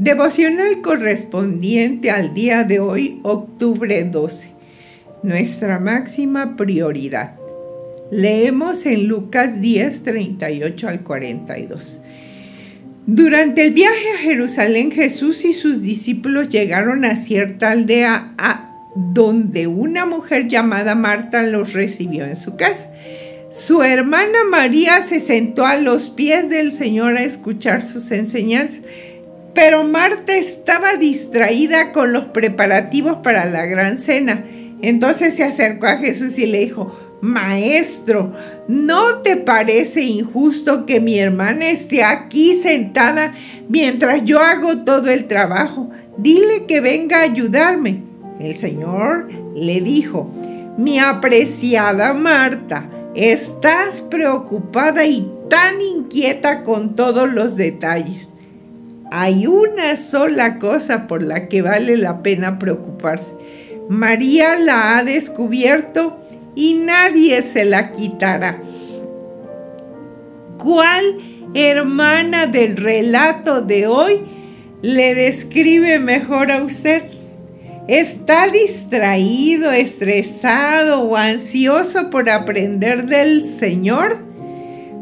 Devocional correspondiente al día de hoy, octubre 12. Nuestra máxima prioridad. Leemos en Lucas 10, 38 al 42. Durante el viaje a Jerusalén, Jesús y sus discípulos llegaron a cierta aldea a donde una mujer llamada Marta los recibió en su casa. Su hermana María se sentó a los pies del Señor a escuchar sus enseñanzas, pero Marta estaba distraída con los preparativos para la gran cena. Entonces se acercó a Jesús y le dijo, Maestro, ¿no te parece injusto que mi hermana esté aquí sentada mientras yo hago todo el trabajo? Dile que venga a ayudarme. El Señor le dijo, mi apreciada Marta, estás preocupada y tan inquieta con todos los detalles. Hay una sola cosa por la que vale la pena preocuparse. María la ha descubierto y nadie se la quitará. ¿Cuál hermana del relato de hoy le describe mejor a usted? ¿Está distraído, estresado o ansioso por aprender del Señor?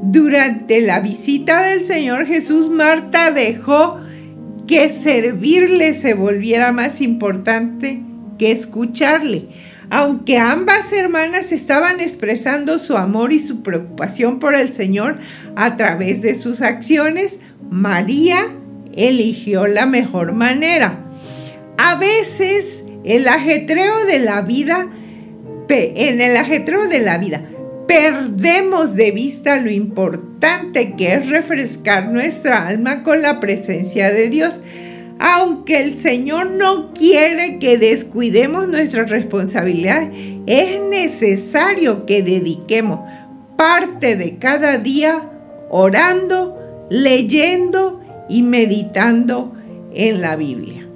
Durante la visita del Señor Jesús, Marta dejó que servirle se volviera más importante que escucharle. Aunque ambas hermanas estaban expresando su amor y su preocupación por el Señor a través de sus acciones, María eligió la mejor manera. A veces el ajetreo de la vida, en el ajetreo de la vida, perdemos de vista lo importante que es refrescar nuestra alma con la presencia de Dios aunque el Señor no quiere que descuidemos nuestra responsabilidad, es necesario que dediquemos parte de cada día orando, leyendo y meditando en la Biblia.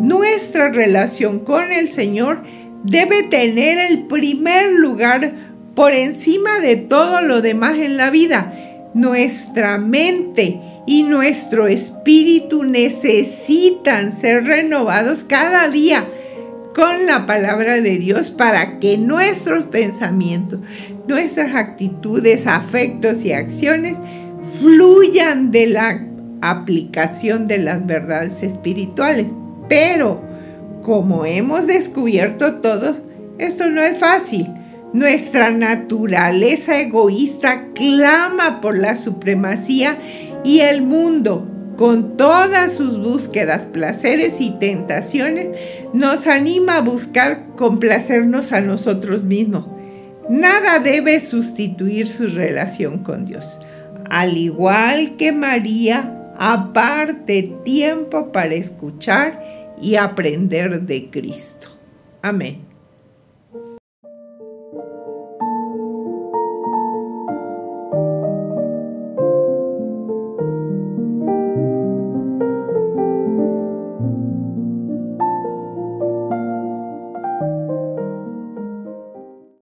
Nuestra relación con el Señor debe tener el primer lugar por encima de todo lo demás en la vida. Nuestra mente y nuestro espíritu necesitan ser renovados cada día con la palabra de Dios para que nuestros pensamientos, nuestras actitudes, afectos y acciones fluyan de la aplicación de las verdades espirituales. Pero, como hemos descubierto todos, esto no es fácil. Nuestra naturaleza egoísta clama por la supremacía y el mundo, con todas sus búsquedas, placeres y tentaciones, nos anima a buscar complacernos a nosotros mismos. Nada debe sustituir su relación con Dios. Al igual que María, aparte tiempo para escuchar y aprender de Cristo. Amén.